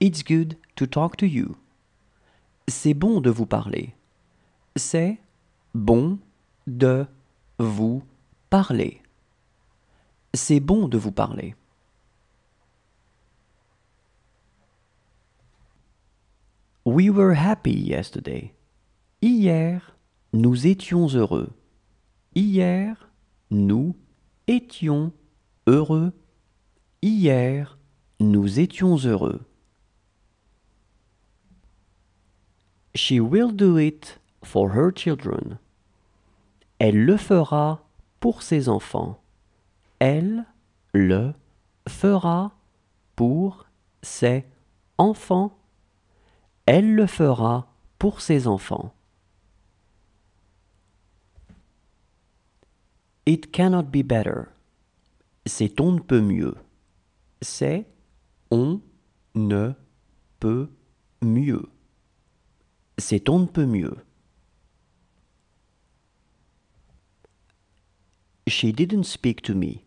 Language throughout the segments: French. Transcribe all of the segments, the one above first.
It's good to talk to you. C'est bon de vous parler. C'est bon de vous parler. C'est bon de vous parler. We were happy yesterday. Hier, nous étions heureux. Hier, nous étions heureux. Hier, nous étions heureux. She will do it for her children. Elle le fera pour ses enfants. Elle le fera pour ses enfants. Elle le fera pour ses enfants. It cannot be better. C'est on ne peut mieux. C'est on ne peut mieux. C'est on ne mieux. She didn't speak to me.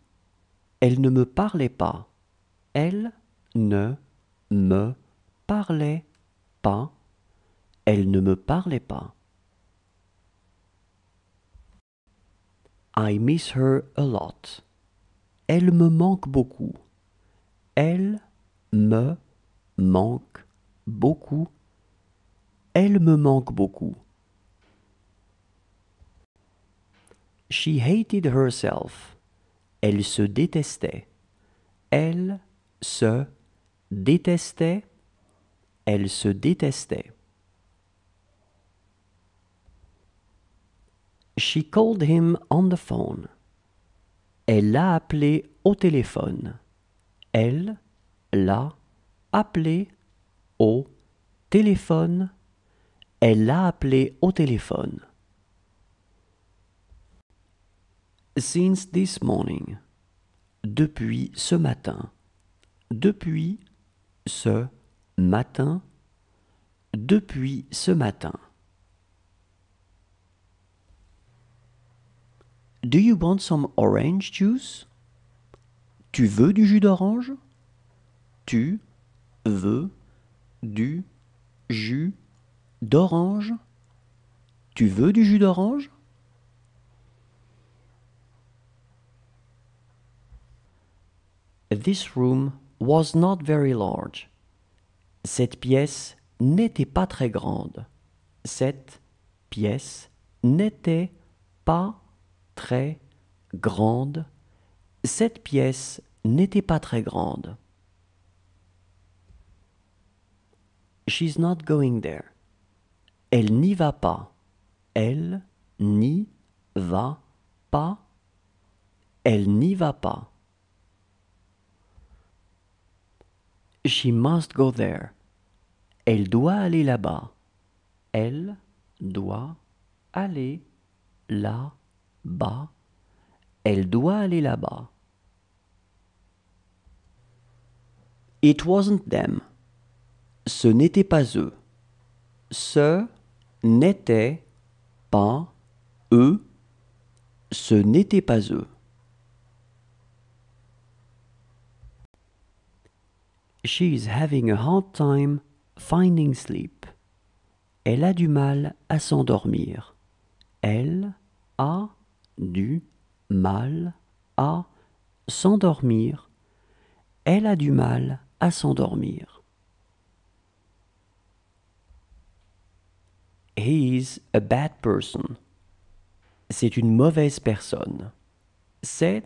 Elle ne me parlait pas. Elle ne me parlait pas. Elle ne me parlait pas. I miss her a lot. Elle me manque beaucoup. Elle me manque beaucoup. Elle me manque beaucoup. She hated herself. Elle se détestait. Elle se détestait. Elle se détestait. She called him on the phone. Elle l'a appelé au téléphone. Elle l'a appelé au téléphone. Elle l'a appelé au téléphone. Since this morning. Depuis ce matin. Depuis ce matin. Depuis ce matin. Do you want some orange juice? Tu veux du jus d'orange? Tu veux du jus d'orange? Tu veux du jus d'orange? This room was not very large. Cette pièce n'était pas très grande. Cette pièce n'était pas très grande. Cette pièce n'était pas très grande. She's not going there. Elle n'y va pas. Elle n'y va pas. Elle n'y va pas. She must go there. Elle doit aller là-bas. Elle doit aller là-bas. Elle doit aller là-bas. It wasn't them. Ce n'était pas eux. Ce n'était pas eux. Ce n'était pas eux. She is having a hard time finding sleep. Elle a du mal à s'endormir. Elle a du mal à s'endormir. Elle a du mal à s'endormir. He is a bad person. C'est une mauvaise personne. C'est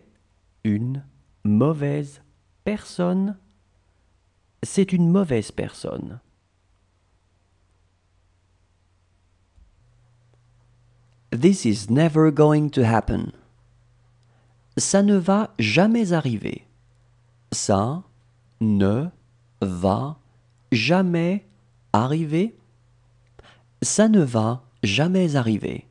une mauvaise personne. C'est une mauvaise personne. This is never going to happen. Ça ne va jamais arriver. Ça ne va jamais arriver. Ça ne va jamais arriver.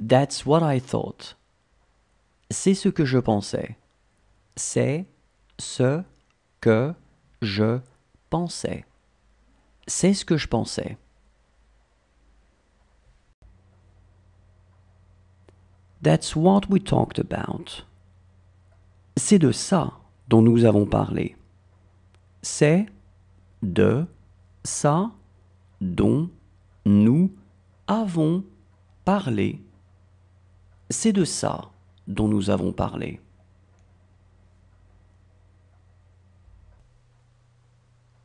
That's what I thought. C'est ce que je pensais. C'est ce que je pensais. C'est ce que je pensais. That's what we talked about. C'est de ça dont nous avons parlé. C'est de ça dont nous avons parlé. C'est de ça dont nous avons parlé.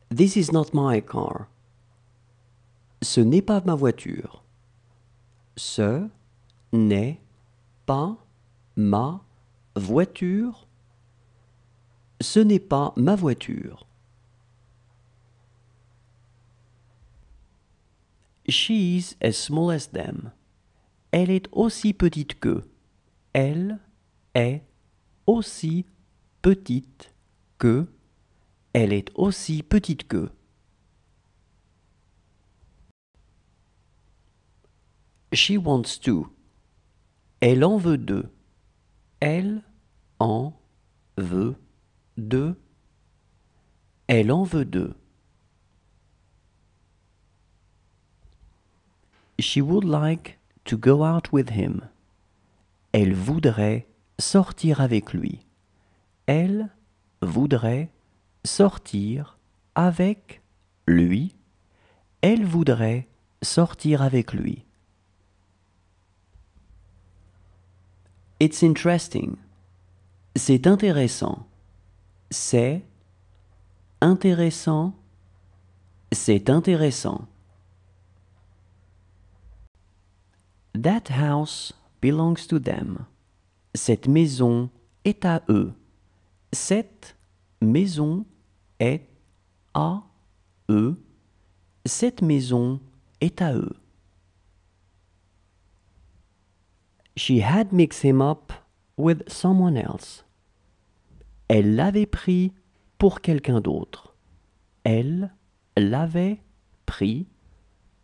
This is not my car. Ce n'est pas ma voiture. Ce n'est pas ma voiture. Ce n'est pas ma voiture. She's as small as them. Elle est aussi petite qu'eux. Elle est aussi petite que. Elle est aussi petite que. She wants to. Elle en veut deux. Elle en veut deux. Elle en veut deux. She would like to go out with him. Elle voudrait sortir avec lui. Elle voudrait sortir avec lui. Elle voudrait sortir avec lui. It's interesting. C'est intéressant. C'est intéressant. C'est intéressant. That house belongs to them. Cette maison est à eux. Cette maison est à eux. Cette maison est à eux. She had mixed him up with someone else. Elle l'avait pris pour quelqu'un d'autre. Elle l'avait pris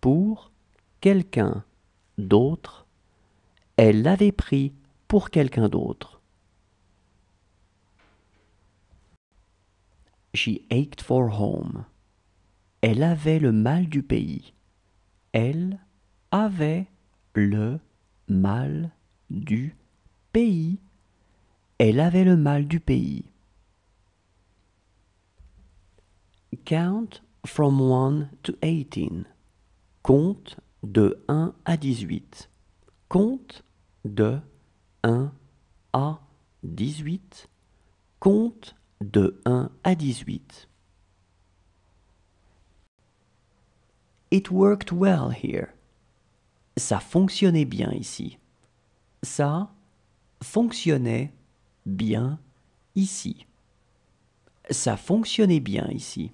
pour quelqu'un d'autre. Elle l'avait pris pour quelqu'un d'autre. She ached for home. Elle avait le mal du pays. Elle avait le mal du pays. Elle avait le mal du pays. Count from 1 to 18. Compte de 1 à 18. Compte de 1 à 18. Compte de 1 à 18. It worked well here. Ça fonctionnait bien ici. Ça fonctionnait bien ici. Ça fonctionnait bien ici.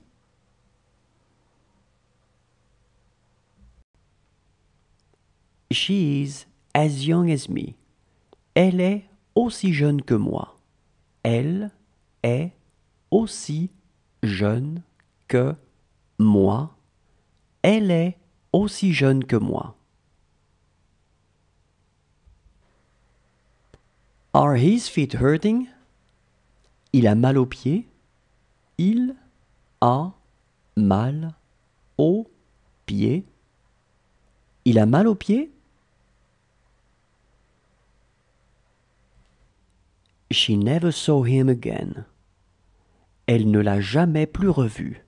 She is as young as me. Elle est aussi jeune que moi. Elle est aussi jeune que moi. Elle est aussi jeune que moi. Are his feet hurting? Il a mal aux pieds. Il a mal aux pieds. Il a mal aux pieds? She never saw him again. Elle ne l'a jamais plus revu.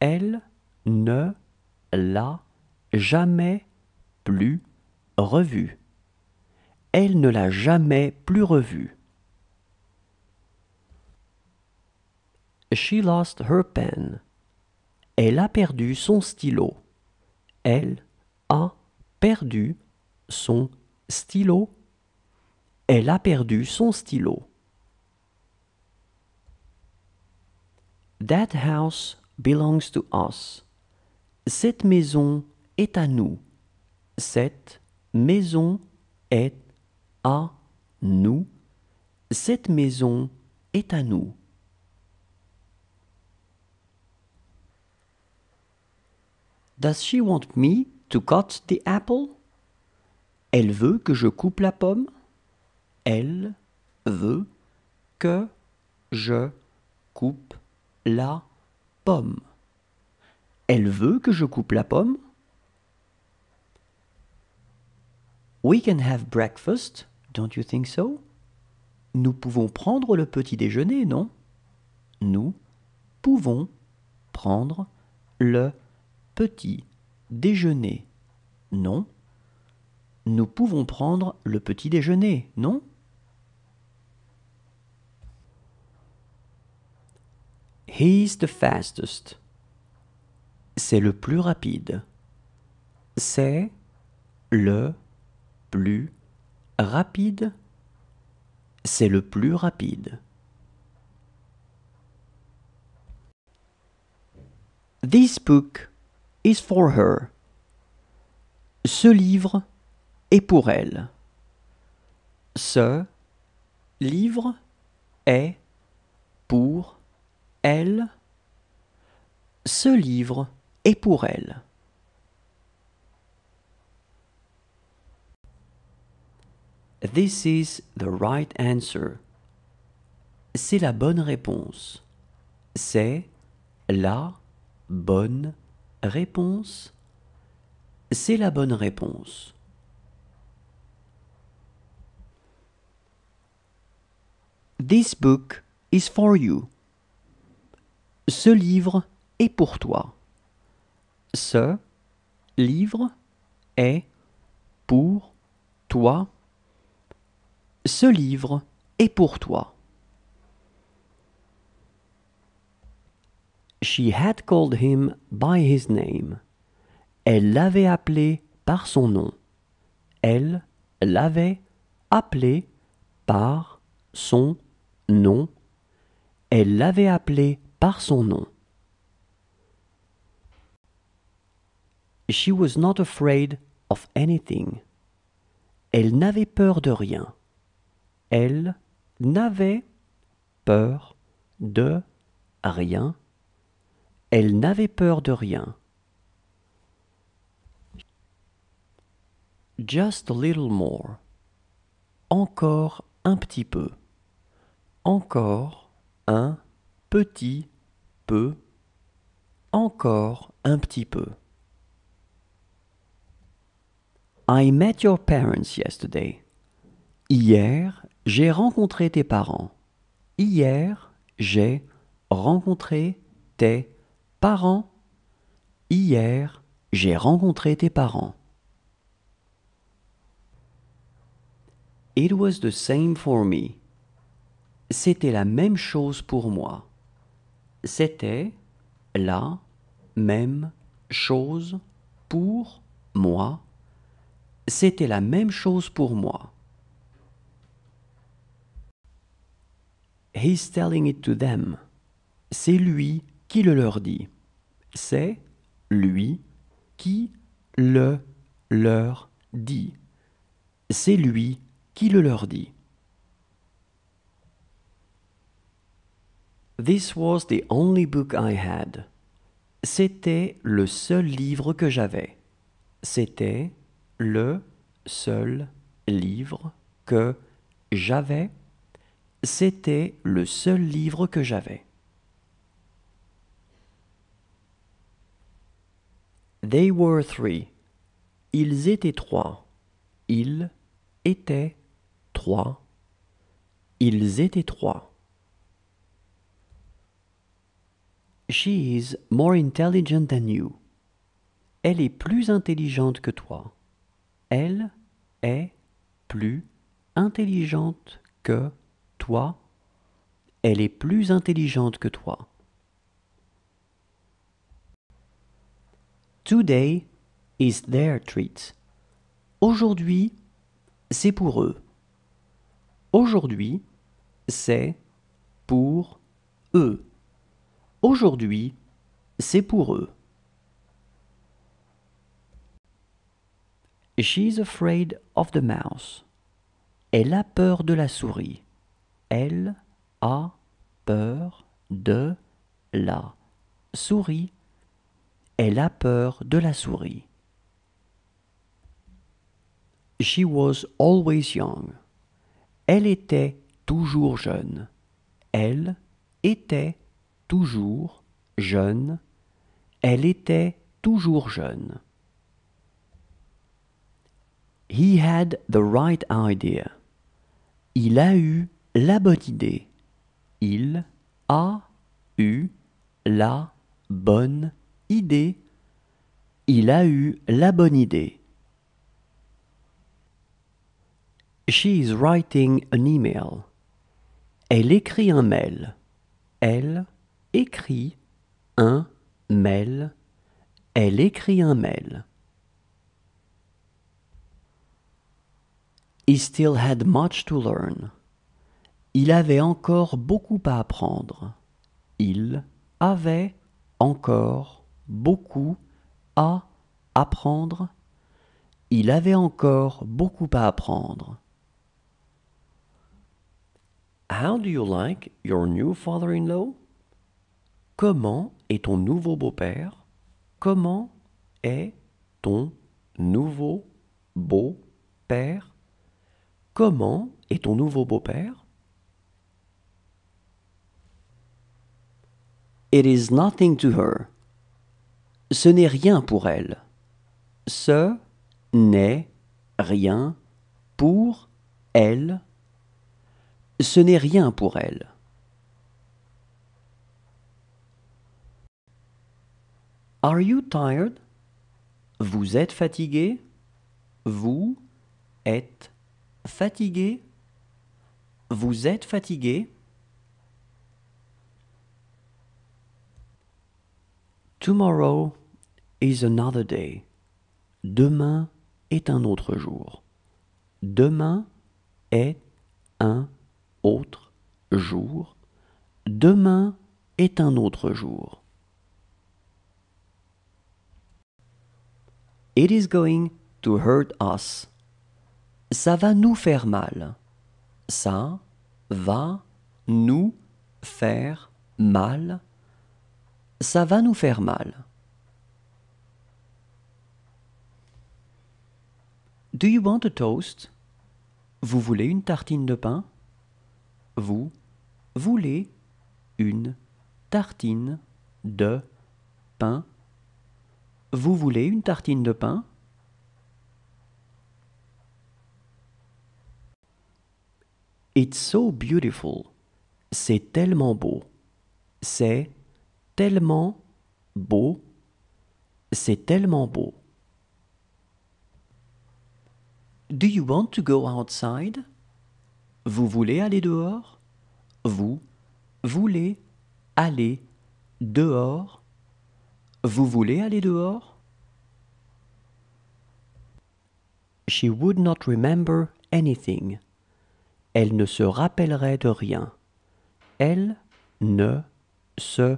Elle ne l'a jamais plus revu. Elle ne l'a jamais plus revu. She lost her pen. Elle a perdu son stylo. Elle a perdu son stylo. Elle a perdu son stylo. That house belongs to us. Cette maison est à nous. Cette maison est à nous. Maison est. Does she want me to cut the apple? Elle veut que je coupe la pomme? Elle veut que je coupe la pomme. Elle veut que je coupe la pomme. We can have breakfast, don't you think so? Nous pouvons prendre le petit déjeuner, non? Nous pouvons prendre le petit déjeuner, non? Nous pouvons prendre le petit déjeuner, non? He's the fastest. C'est le plus rapide. C'est le plus rapide. C'est le plus rapide. This book is for her. Ce livre est pour elle. Ce livre est pour elle. Ce livre est pour elle. This is the right answer. C'est la bonne réponse. C'est la bonne réponse. C'est la bonne réponse. This book is for you. Ce livre est pour toi. Ce livre est pour toi. Ce livre est pour toi. She had called him by his name. Elle l'avait appelé par son nom. Elle l'avait appelé par son nom. Elle l'avait appelé par son nom. She was not afraid of anything. Elle n'avait peur de rien. Elle n'avait peur de rien. Elle n'avait peur de rien. Just a little more. Encore un petit peu. Encore un petit peu. Encore un petit peu. I met your parents yesterday. Hier, j'ai rencontré tes parents. Hier, j'ai rencontré tes parents. Hier, j'ai rencontré tes parents. It was the same for me. C'était la même chose pour moi. C'était la même chose pour moi. C'était la même chose pour moi. He's telling it to them. C'est lui qui le leur dit. C'est lui qui le leur dit. C'est lui qui le leur dit. This was the only book I had. C'était le seul livre que j'avais. C'était le seul livre que j'avais. C'était le seul livre que j'avais. They were three. Ils étaient trois. Ils étaient trois. Ils étaient trois. She is more intelligent than you. Elle est plus intelligente que toi. Elle est plus intelligente que toi. Elle est plus intelligente que toi. Today is their treat. Aujourd'hui, c'est pour eux. Aujourd'hui, c'est pour eux. Aujourd'hui, c'est pour eux. She's afraid of the mouse. Elle a peur de la souris. Elle a peur de la souris. Elle a peur de la souris. She was always young. Elle était toujours jeune. Elle était toujours jeune. Elle était toujours jeune. He had the right idea. Il a eu la bonne idée. Il a eu la bonne idée. Il a eu la bonne idée. She is writing an email. Elle écrit un mail. Elle écrit un mail. Elle écrit un mail. He still had much to learn. Il avait encore beaucoup à apprendre. Il avait encore beaucoup à apprendre. Il avait encore beaucoup à apprendre. How do you like your new father-in-law? Comment est ton nouveau beau-père? Comment est ton nouveau beau-père? Comment est ton nouveau beau-père? It is nothing to her. Ce n'est rien pour elle. Ce n'est rien pour elle. Ce n'est rien pour elle. Are you tired? Vous êtes fatigué? Vous êtes fatigué? Vous êtes fatigué? Tomorrow is another day. Demain est un autre jour. Demain est un autre jour. Demain est un autre jour. It is going to hurt us. Ça va nous faire mal. Ça va nous faire mal. Ça va nous faire mal. Do you want a toast? Vous voulez une tartine de pain? Vous voulez une tartine de pain? Vous voulez une tartine de pain? It's so beautiful. C'est tellement beau. C'est tellement beau. C'est tellement beau. Do you want to go outside? Vous voulez aller dehors? Vous voulez aller dehors? Vous voulez aller dehors? She would not remember anything. Elle ne se rappellerait de rien. Elle ne se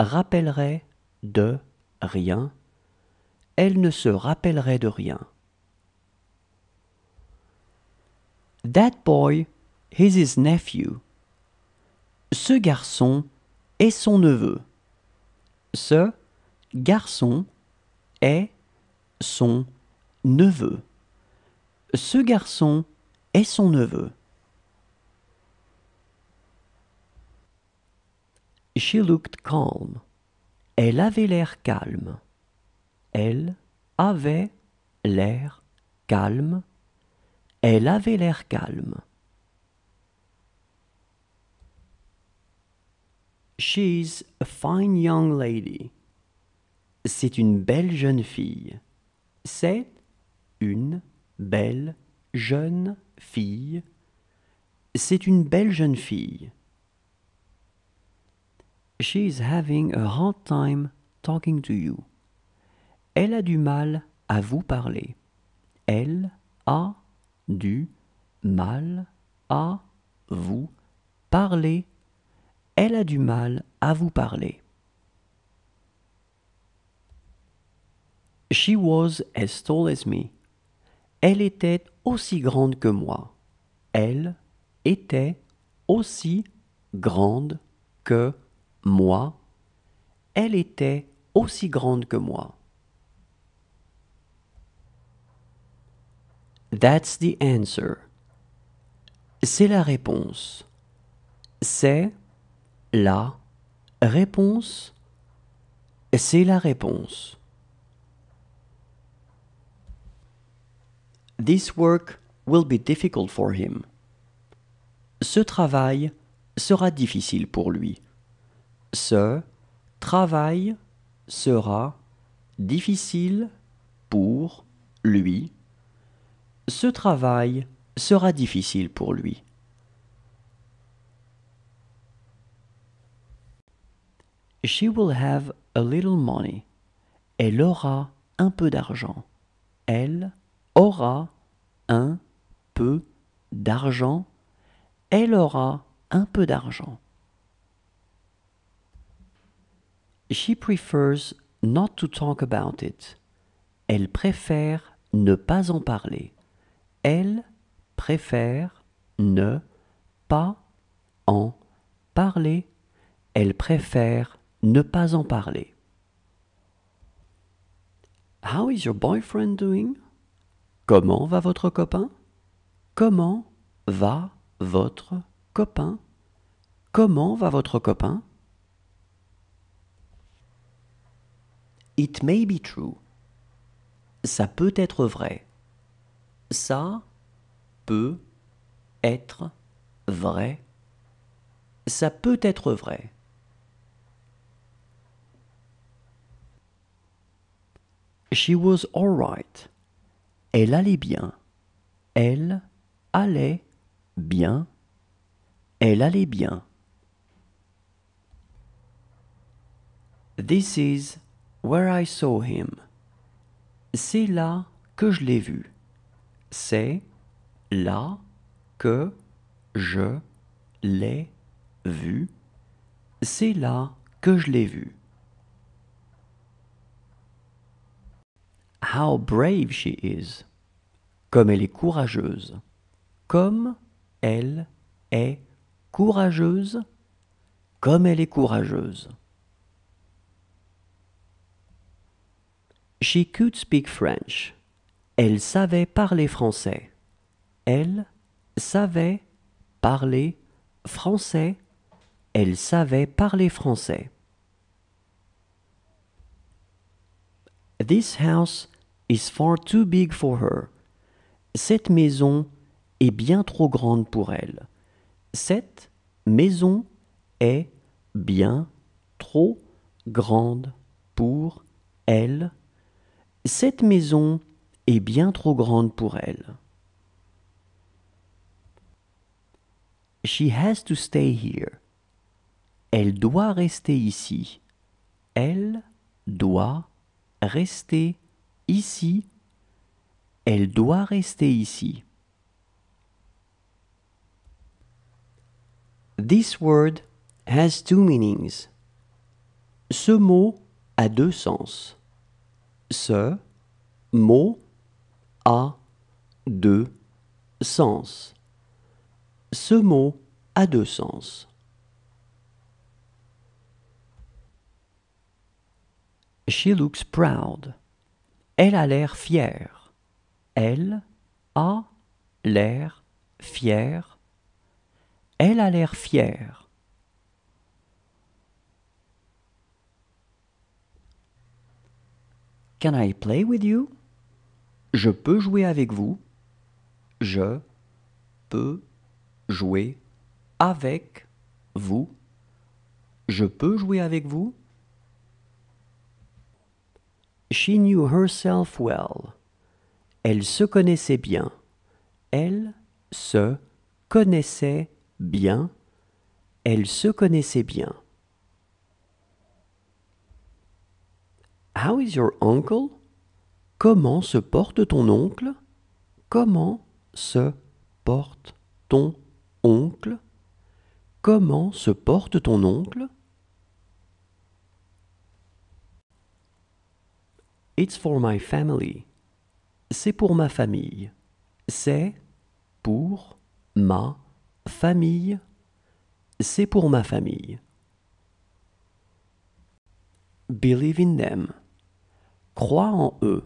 rappellerait de rien. Elle ne se rappellerait de rien. That boy is his nephew. Ce garçon est son neveu. Ce garçon est son neveu. Ce garçon est son neveu. She looked calm. Elle avait l'air calme. Elle avait l'air calme. Elle avait l'air calme. She's a fine young lady. C'est une belle jeune fille. C'est une belle jeune fille. C'est une belle jeune fille. She is having a hard time talking to you. Elle a du mal à vous parler. Elle a du mal à vous parler. Elle a du mal à vous parler. She was as tall as me. Elle était aussi grande que moi. Elle était aussi grande que moi. Elle était aussi grande que moi. That's the answer. C'est la réponse. C'est la réponse. C'est la réponse. This work will be difficult for him. ce travail sera difficile pour lui. Ce travail sera difficile pour lui. Ce travail sera difficile pour lui. She will have a little money. Elle aura un peu d'argent. Elle aura un peu d'argent. Elle aura un peu d'argent. She prefers not to talk about it. Elle préfère ne pas en parler. Elle préfère ne pas en parler. Elle préfère ne pas en parler. How is your boyfriend doing? Comment va votre copain? Comment va votre copain? Comment va votre copain? It may be true. Ça peut être vrai. Ça peut être vrai. Ça peut être vrai. She was all right. Elle allait bien. Elle allait bien. Elle allait bien. This is where I saw him. C'est là que je l'ai vu. C'est là que je l'ai vu. C'est là que je l'ai vu. How brave she is. Comme elle est courageuse. Comme elle est courageuse. Comme elle est courageuse. She could speak French. Elle savait parler français. Elle savait parler français. Elle savait parler français. This house is far too big for her. Cette maison est bien trop grande pour elle. Cette maison est bien trop grande pour elle. Cette maison est bien trop grande pour elle. She has to stay here. Elle doit rester ici. Elle doit rester ici. Elle doit rester ici. This word has two meanings. Ce mot a deux sens. Ce mot a deux sens. Ce mot a deux sens. She looks proud. Elle a l'air fière. Elle a l'air fière. Elle a l'air fière. Can I play with you? Je peux jouer avec vous. Je peux jouer avec vous. Je peux jouer avec vous. She knew herself well. Elle se connaissait bien. Elle se connaissait bien. Elle se connaissait bien. How is your uncle? Comment se porte ton oncle? Comment se porte ton oncle? Comment se porte ton oncle? It's for my family. C'est pour ma famille. C'est pour ma famille. C'est pour ma famille. Believe in them. Crois en eux.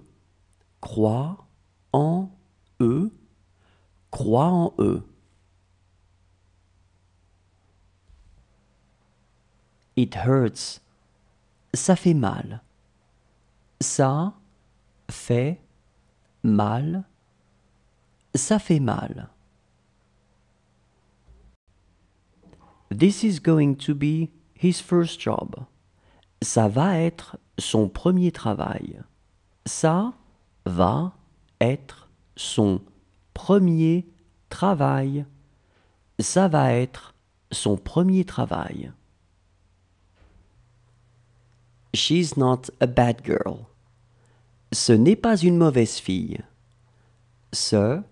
Crois en eux. Crois en eux. It hurts. Ça fait mal. Ça fait mal. Ça fait mal. This is going to be his first job. Ça va être son premier travail. Ça va être son premier travail. Ça va être son premier travail. She's not a bad girl. Ce n'est pas une mauvaise fille. Ce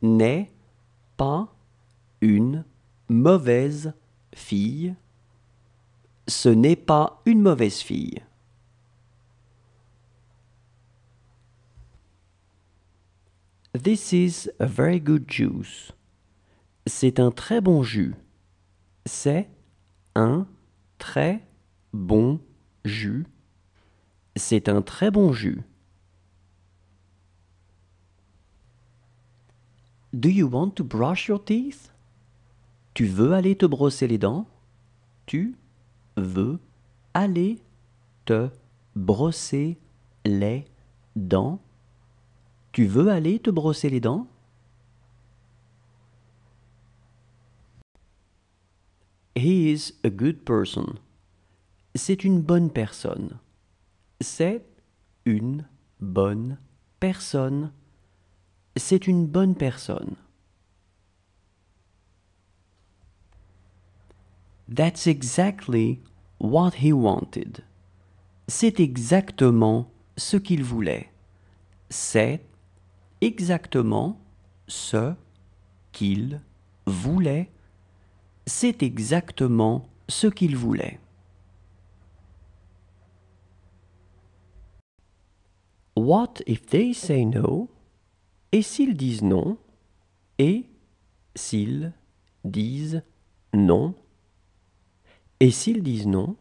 n'est pas une mauvaise fille. Ce n'est pas une mauvaise fille. This is a very good juice. C'est un très bon jus. C'est un très bon jus. C'est un très bon jus. Do you want to brush your teeth? Tu veux aller te brosser les dents? Tu veux aller te brosser les dents? Tu veux aller te brosser les dents? He is a good person. C'est une bonne personne. C'est une bonne personne. C'est une bonne personne. That's exactly what he wanted. C'est exactement ce qu'il voulait. C'est exactement ce qu'il voulait. C'est exactement ce qu'il voulait. What if they say no? Et s'ils disent non? Et s'ils disent non? Et s'ils disent non?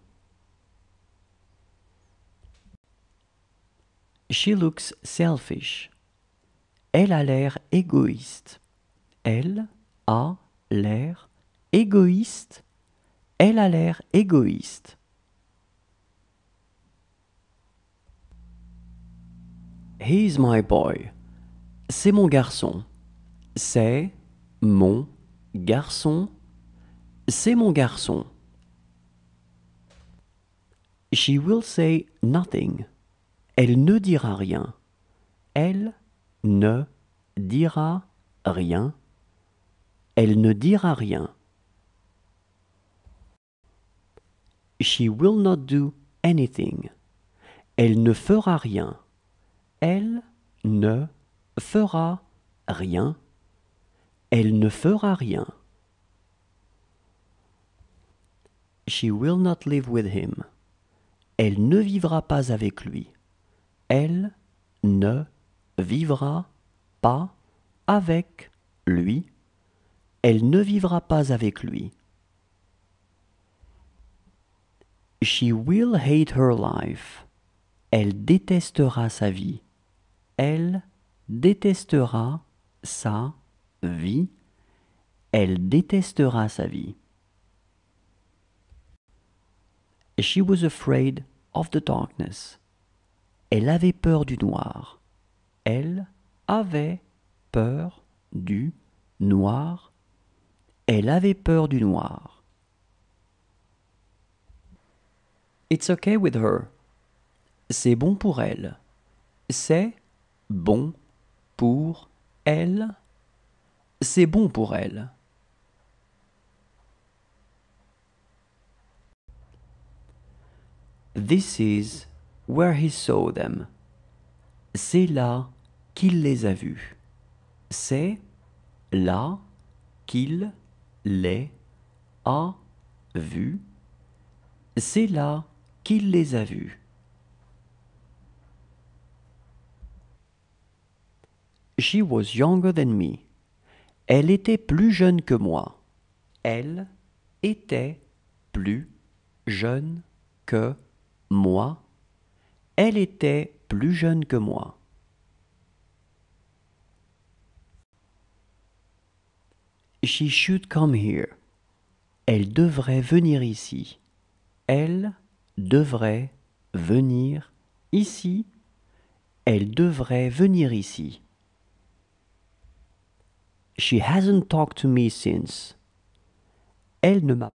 She looks selfish. Elle a l'air égoïste. Elle a l'air égoïste. Elle a l'air égoïste. He's my boy. C'est mon garçon. C'est mon garçon. C'est mon garçon. She will say nothing. Elle ne dira rien. Elle ne dira rien. Elle ne dira rien. She will not do anything. Elle ne fera rien. Elle ne fera rien. Elle ne fera rien. She will not live with him. Elle ne vivra pas avec lui. Elle ne vivra pas avec lui. Elle ne vivra pas avec lui. She will hate her life. Elle détestera sa vie. Elle détestera sa vie. Elle détestera sa vie. She was afraid of the darkness. Elle avait peur du noir. Elle avait peur du noir. Elle avait peur du noir. It's okay with her. C'est bon pour elle. C'est bon pour elle. C'est bon pour elle. This is where he saw them. C'est là qu'il les a vus. C'est là qu'il les a vus. C'est là qu'il les a vus. She was younger than me. Elle était plus jeune que moi. Elle était plus jeune que moi. She should come here. Elle devrait venir ici. Elle devrait venir ici. Elle devrait venir ici. She hasn't talked to me since. Elle ne m'a